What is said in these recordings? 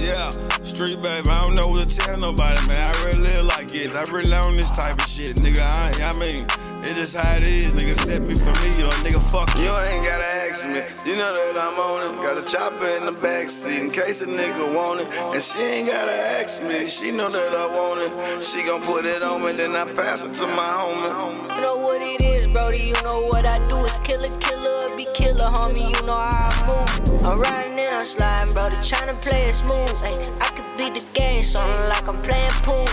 Yeah, street baby, I don't know what to tell nobody, man. I really live like this. I really on this type of shit, nigga. I, I mean, it just how it is, nigga. Set me for me, or nigga, fuck you. You ain't gotta ask me, you know that I'm on it. Got a chopper in the backseat in case a nigga want it. And she ain't gotta ask me, she know that I want it. She gon' put it on me, then I pass it to my homie. You know what it is, Brody. You know what I do is kill a killer, be killer, homie. You know I. I'm riding and I'm sliding, Brody. Tryna play it smooth. Ay, I could beat the game, something like I'm playing pool.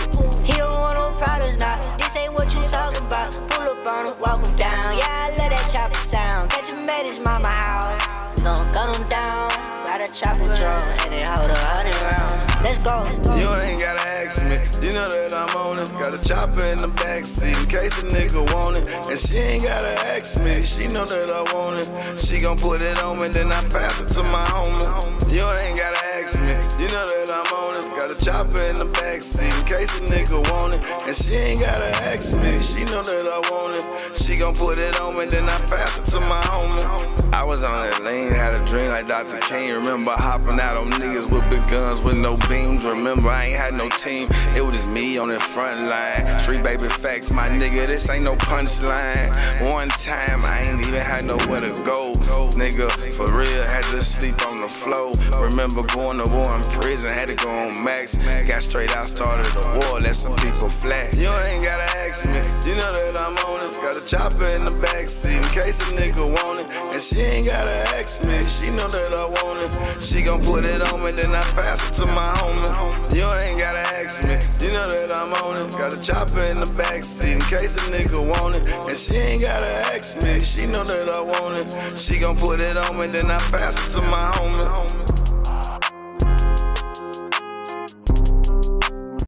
He don't want no problems now. This ain't what you talk about. Pull up on him, walk him down. Yeah, I love that chopper sound. Catch him at his mama house. Go. You ain't gotta ask me, you know that I'm on it. Got a chopper in the backseat in case a nigga want it. And she ain't gotta ask me, she know that I want it. She gon' put it on me, then I pass it to my homie. You ain't gotta ask me, you know that I'm on it. Got a chopper in the backseat in case a nigga want it. And she ain't gotta ask me, she know that I want it. She gon' put it on me, then I pass it to my homie. I was on that lane, had a dream like Dr. King. Remember hopping out on niggas with big guns with no beams. Remember I ain't had no team, it was just me on the front line. Street baby facts, my nigga, this ain't no punchline. One time I ain't even had nowhere to go. Nigga, for real, had to sleep on the floor. Remember going to war in prison, had to go on max. Got straight out, started a war, let some people flat. You ain't gotta ask me, you know that I'm on it. Got a chopper in the backseat in case a nigga want it. And she ain't gotta ask me, she know that I want it. She gon' put it on me, then I pass it to my homie. You ain't gotta ask me, you know that I'm on it. Got a chopper in the backseat in case a nigga want it. And she ain't gotta ask me, she know that I want it. She gon' put it on me, then I pass it to my homie.